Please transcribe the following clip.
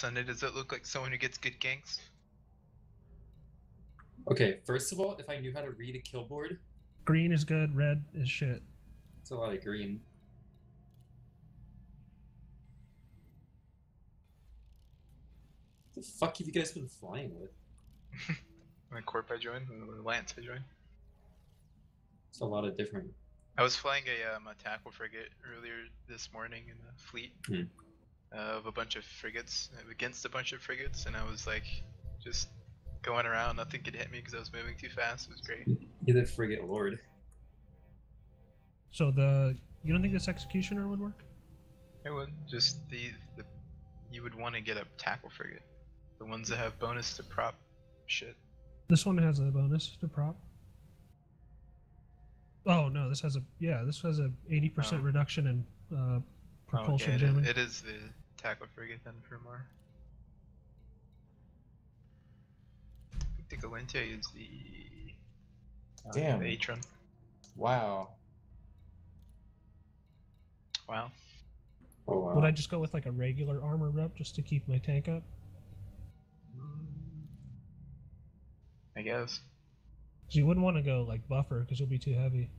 Sunday, does it look like someone who gets good ganks? Okay, first of all, if I knew how to read a kill board, Green is good. Red is shit. it's a lot of green. What The fuck have you guys been flying with? The corp I joined, the lance I joined. It's a lot of different. I was flying a um, a tackle frigate earlier this morning in the fleet Hmm. Uh, of a bunch of frigates against a bunch of frigates, and I was like just going around. Nothing could hit me because I was moving too fast. It was great. You're the frigate lord. So the you don't think this executioner would work? It would just the the you would want to get a tackle frigate, the ones that have bonus to prop shit. This one has a bonus to prop. Oh no, this has a yeah, this has a eighty percent Oh. reduction in uh, Oh, propulsion okay, it is- jamming. it is the tackle frigate then for more. I think the Gallente is the uh, Damn. the Atron. Wow. Wow. Oh wow. Would I just go with like a regular armor rep just to keep my tank up? I guess. Because you wouldn't want to go like buffer because you'll be too heavy.